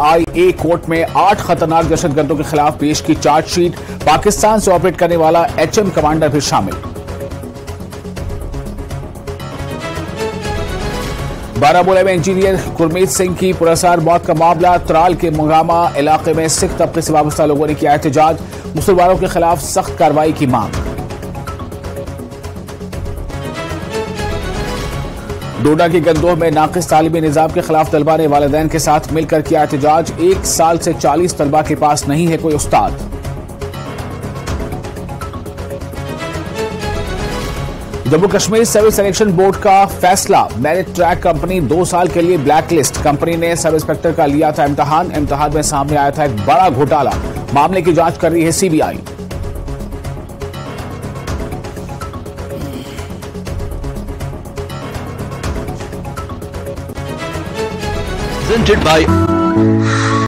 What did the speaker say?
NIA court में आठ खतरनाक दहशतगर्दों के खिलाफ पेश की चार्जशीट। पाकिस्तान से ऑपरेट करने वाला एचएम कमांडर भी शामिल। बारामूला में इंजीनियर गुरमीत सिंह की पुरस्कार मौत का मामला, त्राल के मुगामा इलाके में सिख तबके से वाबस्ता लोगों ने किया एहतजाज। मुसलमानों के खिलाफ सख्त कार्रवाई की मांग। डोडा की गंदोह में नाकिस तालीमी निज़ाम के खिलाफ तलबा ने वालदेन के साथ मिलकर किया एहतजाज। एक साल से चालीस तलबा के पास नहीं है कोई उस्ताद। Jammu Kashmir civil selection board का फैसला। मेरिट ट्रैक कंपनी दो साल के लिए ब्लैक लिस्ट कंपनी ने सब इंस्पेक्टर का लिया था इम्तहान। इम्तहान में सामने आया था एक बड़ा घोटाला। मामले की जाँच कर रही है सीबीआई। Presented by